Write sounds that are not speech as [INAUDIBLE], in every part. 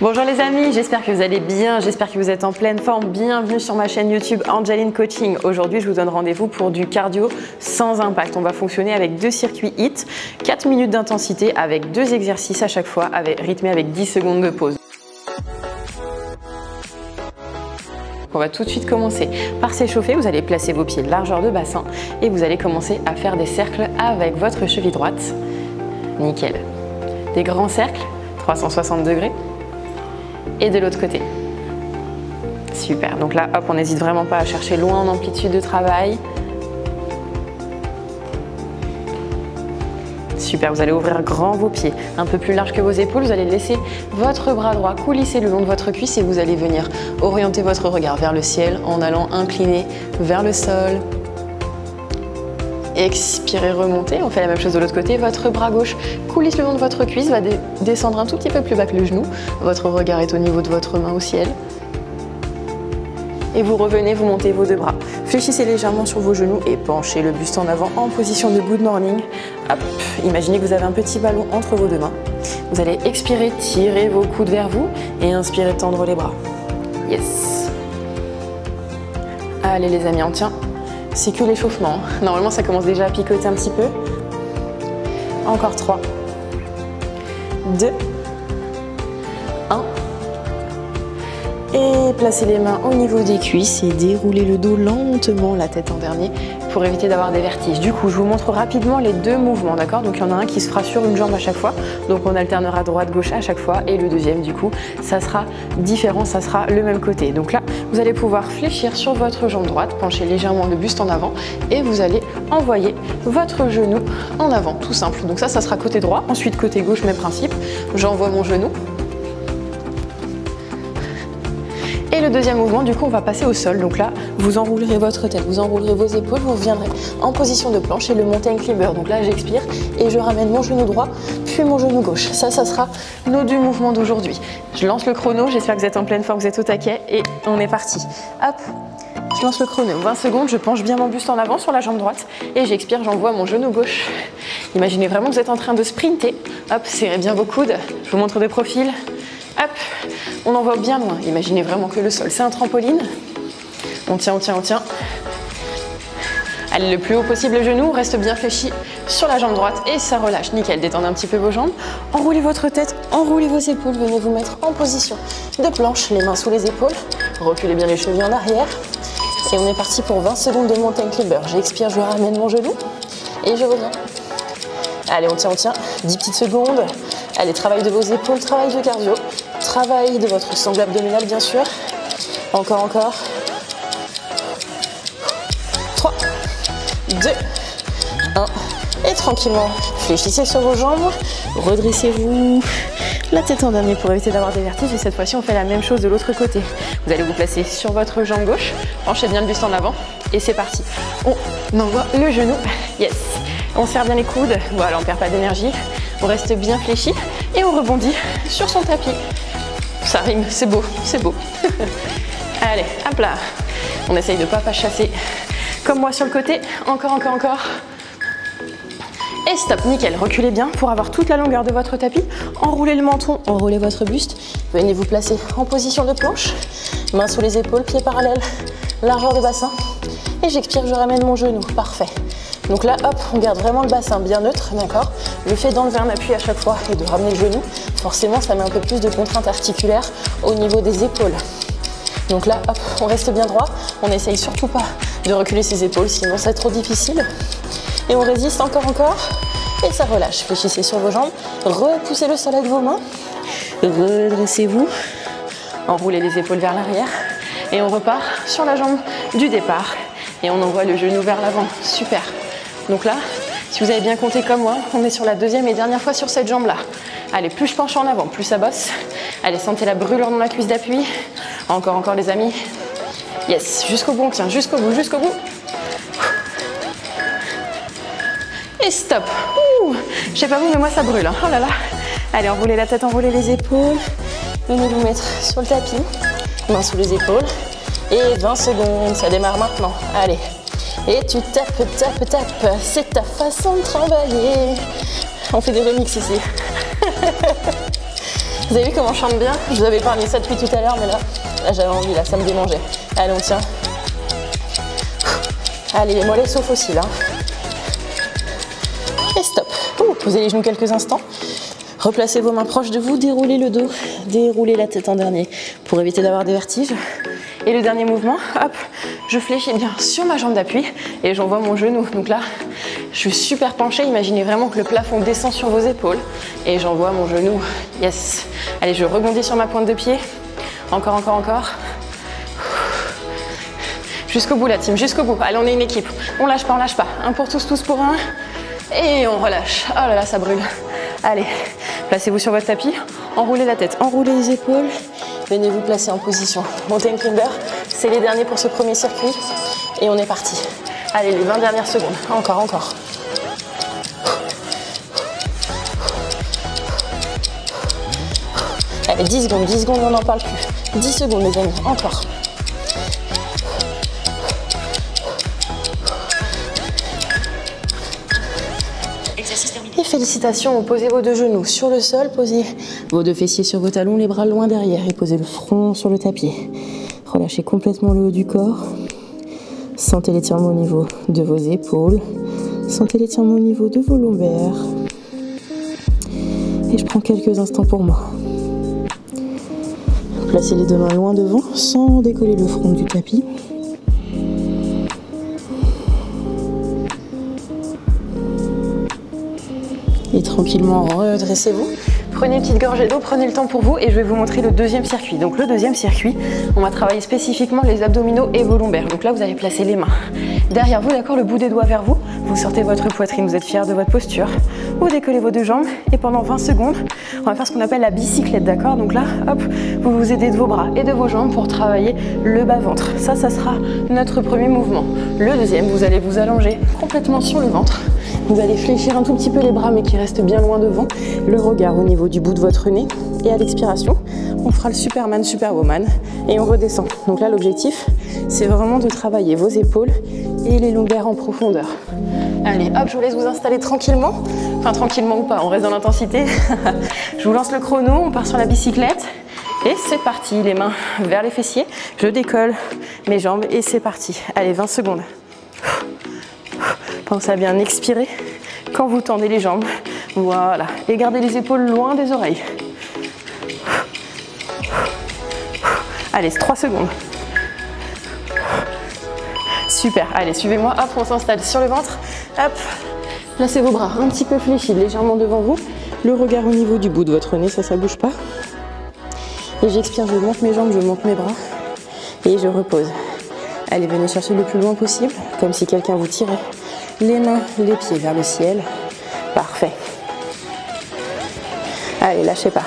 Bonjour les amis, j'espère que vous allez bien, j'espère que vous êtes en pleine forme. Bienvenue sur ma chaîne YouTube Angeline Coaching. Aujourd'hui, je vous donne rendez-vous pour du cardio sans impact. On va fonctionner avec deux circuits HIT, 4 minutes d'intensité avec deux exercices à chaque fois, avec, rythmés avec 10 secondes de pause. On va tout de suite commencer par s'échauffer. Vous allez placer vos pieds largeur de bassin et vous allez commencer à faire des cercles avec votre cheville droite. Nickel. Des grands cercles, 360 degrés et de l'autre côté. Super, donc là, hop, on n'hésite vraiment pas à chercher loin en amplitude de travail. Super, vous allez ouvrir grand vos pieds, un peu plus large que vos épaules. Vous allez laisser votre bras droit coulisser le long de votre cuisse et vous allez venir orienter votre regard vers le ciel en allant incliner vers le sol, Expirez, remontez. On fait la même chose de l'autre côté. Votre bras gauche coulisse le long de votre cuisse, va descendre un tout petit peu plus bas que le genou. Votre regard est au niveau de votre main au ciel. Et vous revenez, vous montez vos deux bras. Fléchissez légèrement sur vos genoux et penchez le buste en avant en position de good morning. Hop, imaginez que vous avez un petit ballon entre vos deux mains. Vous allez expirer, tirer vos coudes vers vous et inspirer, tendre les bras. Yes. Allez les amis, on tient c'est que l'échauffement. Normalement, ça commence déjà à picoter un petit peu. Encore 3, 2, 1. Et placez les mains au niveau des cuisses et déroulez le dos lentement, la tête en dernier, pour éviter d'avoir des vertiges. Du coup, je vous montre rapidement les deux mouvements, d'accord? Donc il y en a un qui se fera sur une jambe à chaque fois, donc on alternera droite-gauche à chaque fois, et le deuxième, du coup, ça sera différent, ça sera le même côté. Donc là, vous allez pouvoir fléchir sur votre jambe droite, pencher légèrement le buste en avant, et vous allez envoyer votre genou en avant, tout simple. Donc ça, ça sera côté droit. Ensuite, côté gauche, même principe. J'envoie mon genou, deuxième mouvement, du coup, on va passer au sol. Donc là, vous enroulerez votre tête, vous enroulerez vos épaules, vous viendrez en position de planche et le mountain climber. Donc là, j'expire et je ramène mon genou droit, puis mon genou gauche. Ça, ça sera nos deux mouvements d'aujourd'hui. Je lance le chrono, j'espère que vous êtes en pleine forme, vous êtes au taquet et on est parti. Hop, je lance le chrono. 20 secondes, je penche bien mon buste en avant sur la jambe droite et j'expire, j'envoie mon genou gauche. Imaginez vraiment que vous êtes en train de sprinter. Hop, serrez bien vos coudes. Je vous montre des profils. Hop, on envoie bien loin. Imaginez vraiment que le sol, c'est un trampoline. On tient, on tient, on tient. Allez le plus haut possible le genou, reste bien fléchi sur la jambe droite et ça relâche. Nickel, détendez un petit peu vos jambes. Enroulez votre tête, enroulez vos épaules, venez vous mettre en position de planche, les mains sous les épaules. Reculez bien les chevilles en arrière. Et on est parti pour 20 secondes de mountain climber. J'expire, je ramène mon genou et je reviens. Allez, on tient, on tient. 10 petites secondes. Allez, travail de vos épaules, travail de cardio. Travail de votre sangle abdominal, bien sûr. Encore, encore. 3, 2, 1. Et tranquillement, fléchissez sur vos jambes. Redressez-vous. La tête en dernier pour éviter d'avoir des vertiges. Et cette fois-ci, on fait la même chose de l'autre côté. Vous allez vous placer sur votre jambe gauche. Penchez bien le buste en avant. Et c'est parti. On envoie le genou. Yes. On serre bien les coudes. Voilà, on perd pas d'énergie. On reste bien fléchi. Et on rebondit sur son tapis. Ça rime, c'est beau, c'est beau. [LAUGHS] Allez, hop là. On essaye de ne pas pas chasser comme moi sur le côté. Encore, encore, encore. Et stop, nickel. Reculez bien pour avoir toute la longueur de votre tapis. Enroulez le menton, enroulez votre buste. Venez vous placer en position de planche. Mains sous les épaules, pieds parallèles, largeur de bassin. Et j'expire, je ramène mon genou. Parfait. Donc là, hop, on garde vraiment le bassin bien neutre, d'accord Le fait d'enlever un appui à chaque fois et de ramener le genou, forcément, ça met un peu plus de contrainte articulaire au niveau des épaules. Donc là, hop, on reste bien droit. On n'essaye surtout pas de reculer ses épaules, sinon c'est trop difficile. Et on résiste encore, encore. Et ça relâche. Fléchissez sur vos jambes. Repoussez le sol avec vos mains. Redressez-vous. Enroulez les épaules vers l'arrière. Et on repart sur la jambe du départ. Et on envoie le genou vers l'avant. Super. Donc là, si vous avez bien compté comme moi, on est sur la deuxième et dernière fois sur cette jambe-là. Allez, plus je penche en avant, plus ça bosse. Allez, sentez la brûlure dans la cuisse d'appui. Encore, encore les amis. Yes, jusqu'au bout, on tient, jusqu'au bout, jusqu'au bout. Et stop. Je sais pas vous, mais moi ça brûle. Hein. Oh là là. Allez, enroulez la tête, enroulez les épaules. Venez vous mettre sur le tapis. Mains sous les épaules. Et 20 secondes, ça démarre maintenant. Allez, et tu tapes, tapes, tapes. C'est ta façon de travailler. On fait des remixes ici. [LAUGHS] Vous avez vu comment je chante bien? Je vous avais parlé ça depuis tout à l'heure, mais là, j'avais envie, là, ça me démangeait. Allez, on tient. Allez, les mollets sauf aussi, là. Et stop. posez les genoux quelques instants. Replacez vos mains proches de vous, déroulez le dos, déroulez la tête en dernier pour éviter d'avoir des vertiges. Et le dernier mouvement, hop, je fléchis bien sur ma jambe d'appui et j'envoie mon genou. Donc là, je suis super penchée. Imaginez vraiment que le plafond descend sur vos épaules et j'envoie mon genou. Yes. Allez, je rebondis sur ma pointe de pied. Encore, encore, encore. Jusqu'au bout la team, jusqu'au bout. Allez, on est une équipe. On lâche pas, on lâche pas. Un pour tous, tous pour un. Et on relâche. Oh là là, ça brûle. Allez, placez-vous sur votre tapis. Enroulez la tête, enroulez les épaules. Venez vous placer en position. Montez une. C'est les derniers pour ce premier circuit. Et on est parti. Allez, les 20 dernières secondes. Encore, encore. Allez, 10 secondes, 10 secondes, on n'en parle plus. 10 secondes, mes amis, encore. Et félicitations, posez vos deux genoux sur le sol, posez vos deux fessiers sur vos talons, les bras loin derrière et posez le front sur le tapis. Relâchez complètement le haut du corps. Sentez l'étirement au niveau de vos épaules. Sentez l'étirement au niveau de vos lombaires. Et je prends quelques instants pour moi. Placez les deux mains loin devant sans décoller le front du tapis. Et tranquillement, redressez-vous. Prenez une petite gorgée d'eau, prenez le temps pour vous et je vais vous montrer le deuxième circuit. Donc le deuxième circuit, on va travailler spécifiquement les abdominaux et vos lombaires. Donc là, vous allez placer les mains derrière vous, d'accord, le bout des doigts vers vous. Vous sortez votre poitrine, vous êtes fier de votre posture. Vous décollez vos deux jambes et pendant 20 secondes, on va faire ce qu'on appelle la bicyclette, d'accord? Donc là, hop, vous vous aidez de vos bras et de vos jambes pour travailler le bas-ventre. Ça, ça sera notre premier mouvement. Le deuxième, vous allez vous allonger complètement sur le ventre. Vous allez fléchir un tout petit peu les bras, mais qui restent bien loin devant. Le regard au niveau du bout de votre nez. Et à l'expiration, on fera le Superman, Superwoman. Et on redescend. Donc là, l'objectif, c'est vraiment de travailler vos épaules et les longueurs en profondeur. Allez, hop, je vous laisse vous installer tranquillement. Enfin, tranquillement ou pas, on reste dans l'intensité. [LAUGHS] je vous lance le chrono, on part sur la bicyclette. Et c'est parti, les mains vers les fessiers. Je décolle mes jambes et c'est parti. Allez, 20 secondes. Pensez à bien expirer quand vous tendez les jambes. Voilà. Et gardez les épaules loin des oreilles. Allez, 3 secondes. Super. Allez, suivez-moi. Hop, on s'installe sur le ventre. Hop. Placez vos bras un petit peu fléchis, légèrement devant vous. Le regard au niveau du bout de votre nez, ça, ça bouge pas. Et j'expire, je monte mes jambes, je monte mes bras. Et je repose. Allez, venez chercher le plus loin possible, comme si quelqu'un vous tirait les mains, les pieds vers le ciel. Parfait. Allez, lâchez pas.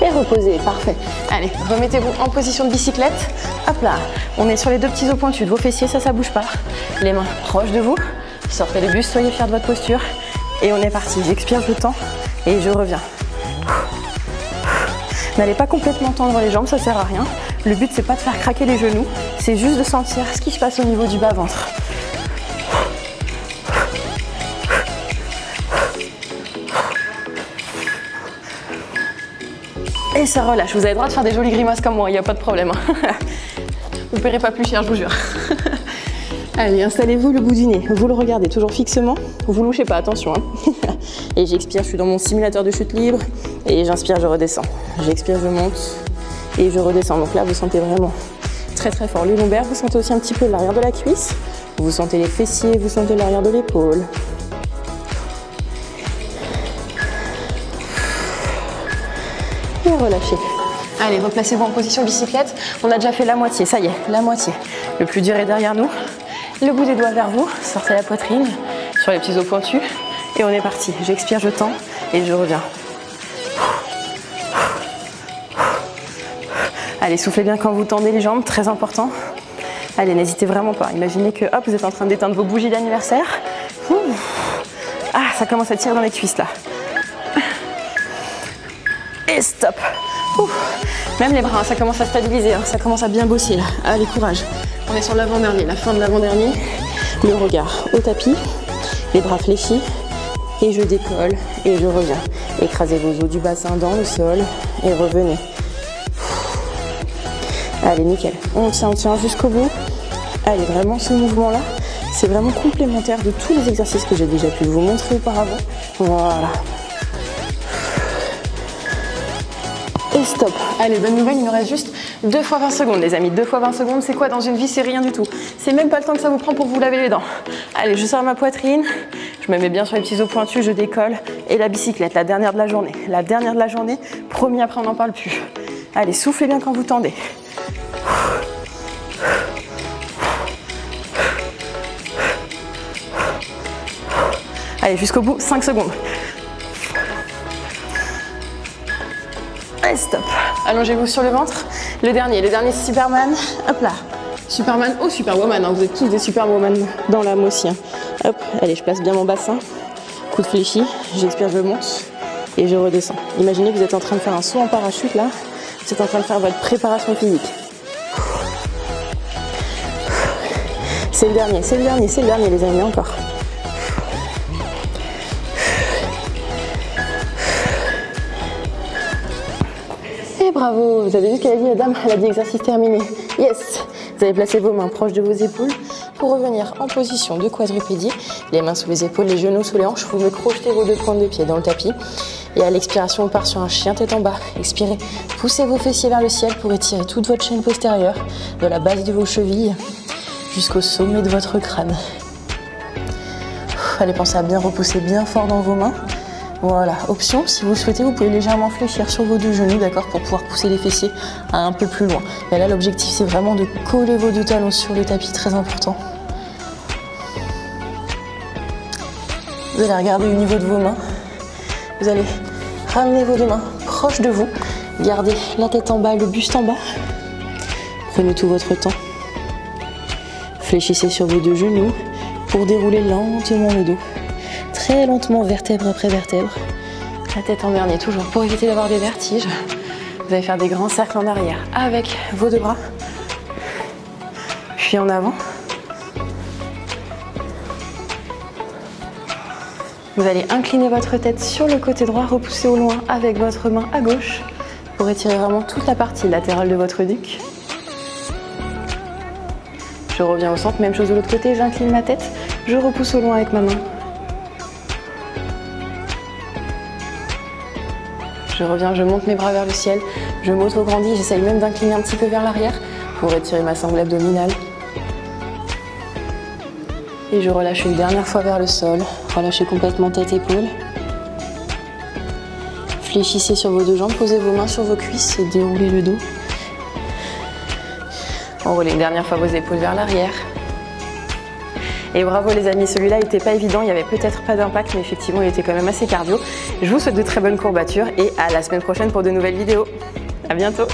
Et reposez, parfait. Allez, remettez-vous en position de bicyclette. Hop là, on est sur les deux petits os pointus de vos fessiers, ça, ça bouge pas. Les mains proches de vous. Sortez les bustes, soyez fiers de votre posture. Et on est parti. J'expire, je tends et je reviens. N'allez pas complètement tendre les jambes, ça sert à rien. Le but c'est pas de faire craquer les genoux, c'est juste de sentir ce qui se passe au niveau du bas-ventre. Et ça relâche. Vous avez le droit de faire des jolies grimaces comme moi, il n'y a pas de problème. [LAUGHS] vous ne paierez pas plus cher, je vous jure. [LAUGHS] Allez, installez-vous le bout. Vous le regardez toujours fixement. Vous louchez pas, attention. Hein. [LAUGHS] Et j'expire, je suis dans mon simulateur de chute libre. Et j'inspire, je redescends. J'expire, je monte. Et je redescends. Donc là, vous sentez vraiment très très fort les lombaires. Vous sentez aussi un petit peu l'arrière de la cuisse. Vous sentez les fessiers, vous sentez l'arrière de l'épaule. Et relâchez. Allez, replacez-vous en position bicyclette. On a déjà fait la moitié, ça y est, la moitié. Le plus dur est derrière nous. Le bout des doigts vers vous, sortez la poitrine sur les petits os pointus et on est parti. J'expire, je tends et je reviens. Allez, soufflez bien quand vous tendez les jambes, très important. Allez, n'hésitez vraiment pas. Imaginez que hop, vous êtes en train d'éteindre vos bougies d'anniversaire. Ah, ça commence à tirer dans les cuisses là. Et stop. Même les bras, hein, ça commence à stabiliser, hein. ça commence à bien bosser là. Allez, courage. On est sur l'avant-dernier, la fin de l'avant-dernier. Le regard au tapis. Les bras fléchis. Et je décolle et je reviens. Écrasez vos os du bassin dans le sol et revenez. Allez, nickel. On tient, on tient jusqu'au bout. Allez, vraiment ce mouvement-là, c'est vraiment complémentaire de tous les exercices que j'ai déjà pu vous montrer auparavant. Voilà. Et stop. Allez, bonne nouvelle, il nous reste juste 2 fois 20 secondes, les amis. 2 fois 20 secondes, c'est quoi dans une vie? C'est rien du tout. C'est même pas le temps que ça vous prend pour vous laver les dents. Allez, je sors ma poitrine. Je me mets bien sur les petits os pointus, je décolle. Et la bicyclette, la dernière de la journée. La dernière de la journée, promis, après on n'en parle plus. Allez, soufflez bien quand vous tendez. Allez, jusqu'au bout, 5 secondes. Allez, stop. Allongez-vous sur le ventre. Le dernier, le dernier Superman. Hop là. Superman ou Superwoman. Hein. Vous êtes tous des Superwoman dans l'âme aussi. Hein. Hop, allez, je place bien mon bassin. Coup de fléchi. J'expire, je monte et je redescends. Imaginez que vous êtes en train de faire un saut en parachute là. Vous êtes en train de faire votre préparation physique. C'est le dernier, c'est le dernier, c'est le dernier les amis, encore. Bravo, vous avez vu qu'elle a dit, la dame, exercice terminé. Yes Vous allez placer vos mains proches de vos épaules pour revenir en position de quadrupédie. Les mains sous les épaules, les genoux sous les hanches. Vous me crochetez vos deux pointes de pied dans le tapis. Et à l'expiration, on part sur un chien tête en bas. Expirez, poussez vos fessiers vers le ciel pour étirer toute votre chaîne postérieure, de la base de vos chevilles jusqu'au sommet de votre crâne. Allez, pensez à bien repousser bien fort dans vos mains. Voilà, option, si vous souhaitez, vous pouvez légèrement fléchir sur vos deux genoux, d'accord, pour pouvoir pousser les fessiers un peu plus loin. Mais là, l'objectif, c'est vraiment de coller vos deux talons sur le tapis, très important. Vous allez regarder au niveau de vos mains. Vous allez ramener vos deux mains proches de vous. Gardez la tête en bas, le buste en bas. Prenez tout votre temps. Fléchissez sur vos deux genoux pour dérouler lentement le dos. Très lentement, vertèbre après vertèbre. La tête en dernier, toujours pour éviter d'avoir des vertiges. Vous allez faire des grands cercles en arrière avec vos deux bras. Puis en avant. Vous allez incliner votre tête sur le côté droit, repousser au loin avec votre main à gauche pour étirer vraiment toute la partie latérale de votre nuque. Je reviens au centre, même chose de l'autre côté, j'incline ma tête, je repousse au loin avec ma main. Je reviens, je monte mes bras vers le ciel, je m'auto-grandis, j'essaye même d'incliner un petit peu vers l'arrière pour étirer ma sangle abdominale. Et je relâche une dernière fois vers le sol, relâchez complètement tête-épaule. Fléchissez sur vos deux jambes, posez vos mains sur vos cuisses et déroulez le dos. Enroulez une dernière fois vos épaules vers l'arrière. Et bravo les amis, celui-là n'était pas évident, il n'y avait peut-être pas d'impact, mais effectivement il était quand même assez cardio. Je vous souhaite de très bonnes courbatures et à la semaine prochaine pour de nouvelles vidéos. A bientôt